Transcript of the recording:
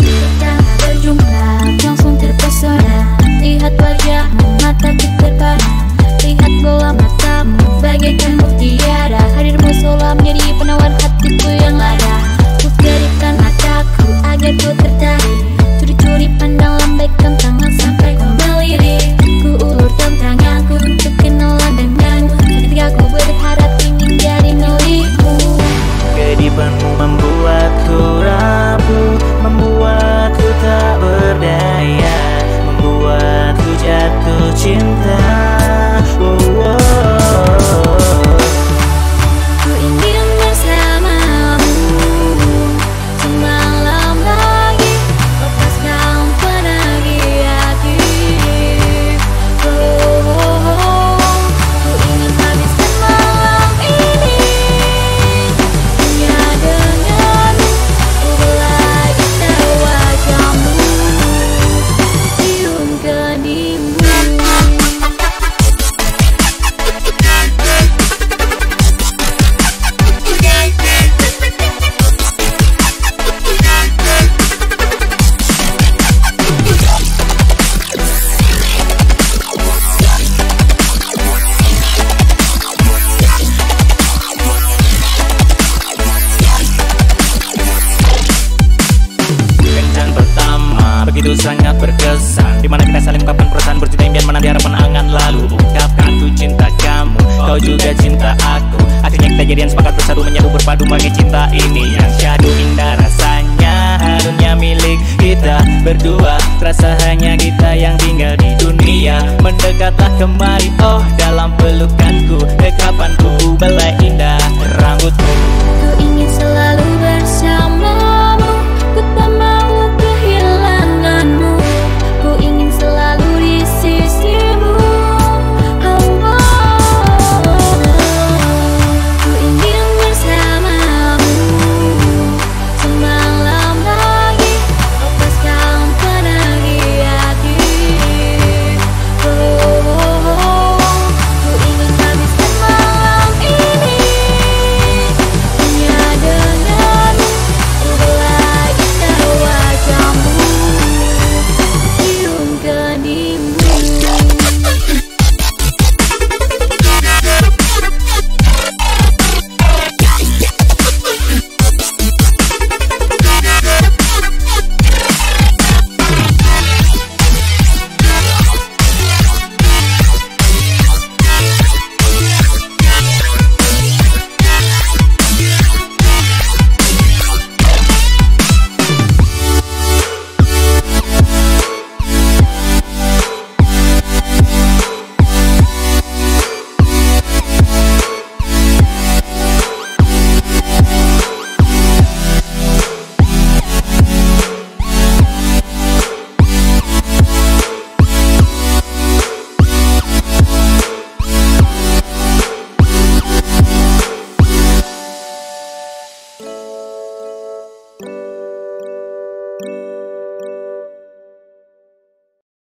Kita berjumpa langsung terpesona. Lihat wajahmu mata begitu sangat berkesan Di mana kita saling ungkapkan perasaan berjuta impian menanti harapan angan lalu. Ungkapkan ku cinta kamu, kau juga cinta aku. Akhirnya kita jadian sepakat bersatu menyatu berpadu bagi cinta ini. Yang syadu indah rasanya harumnya milik kita berdua. Terasa hanya kita yang tinggal di dunia. Mendekatlah kemari oh dalam pelukanku. Dekapanku belai indah rambutmu. Ku ingin selalu